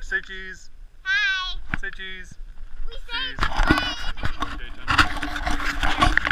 say cheese. Hi. Say cheese. We say cheese. cheese.